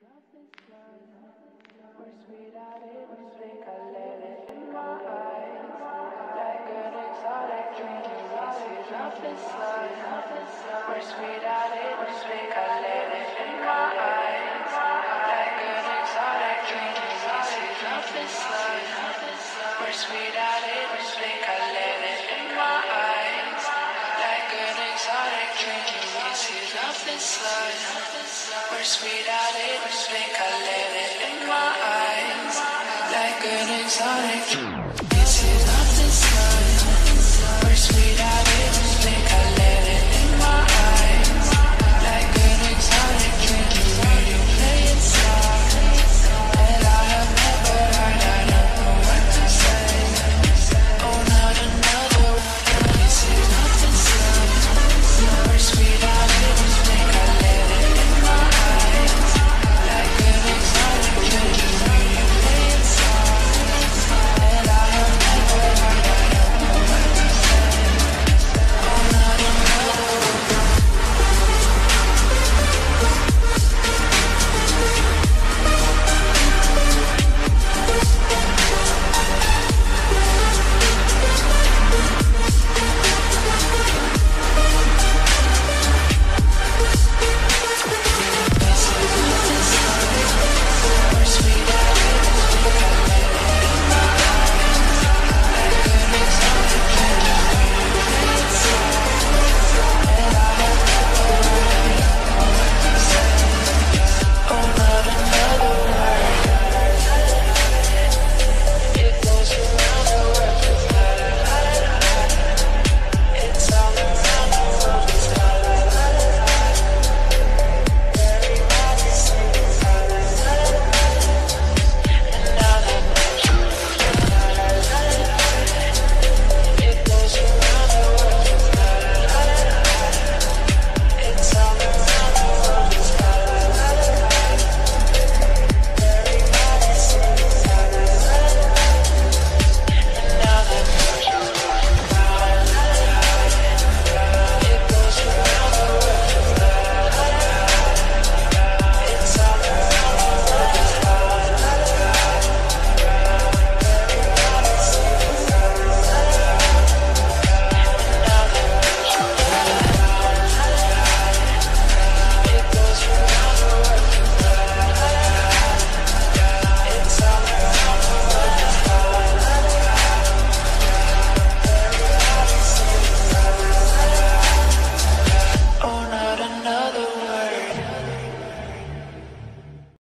We're sweet, I didn't think I let it. in my this life. sweet without it, think I live it in my eyes. Like an exotic. This is not this life. Works without it.